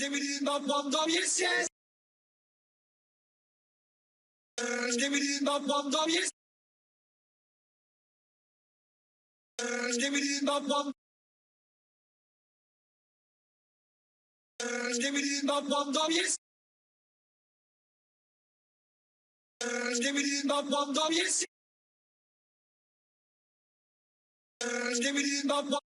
Demirin bam bam dam yes yes. Demirin bam bam bam bam. Bam bam yes. Demirin bam bam. Demirin bam bam. Bam bam bam yes. Demirin bam bam bam bam yes. Demirin bam bam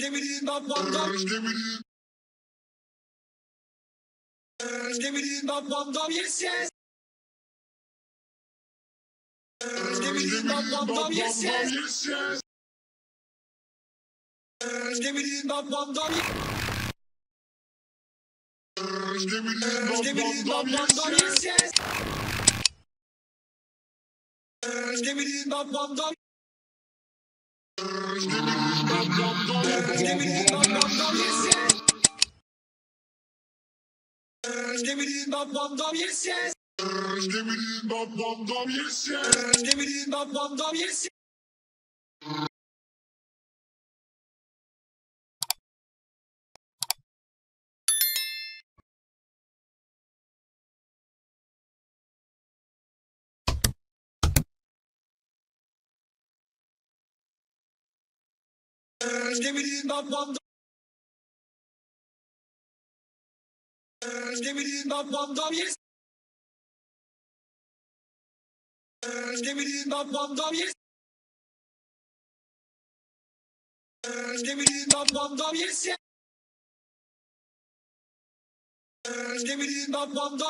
Demirin Demirin bam bam dam yes yes. Bam dam yes yes. Demirin bam bam dam yes. Yes yes. Demirin bam dam. Demirin bam bam dam yes yes. Yes yes. Demirin bam bam dam yes yes. Demirin bam bam dam yes yes. Demirin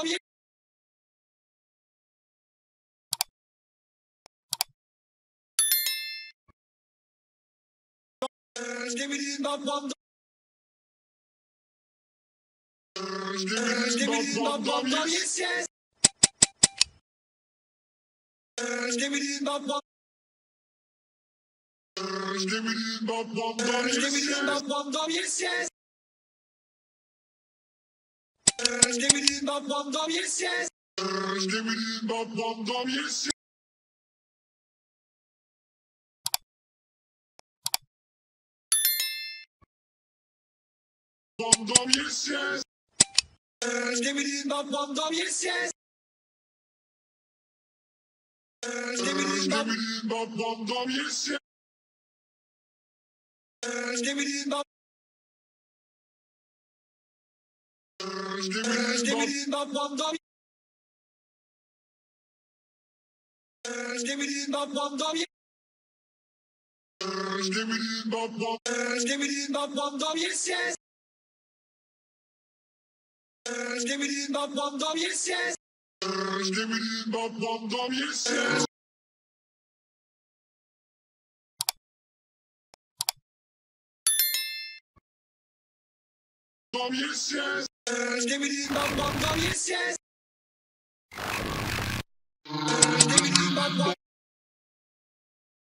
yes. Demirin yes. Demirin bam bam dam yes. Demirin bam bam dam. Demirin bam bam dam yes yes. Demirin bam bam. Demirin bam bam dam yes Demirin yes. bam yes yes. Demirin bam bam dam yes yes. Yes yes. Demirin bam bam dam yes yes. Demirin bam bam dam yes yes. Dam yes yes. Demirin bam bam dam yes yes. Demirin bam bam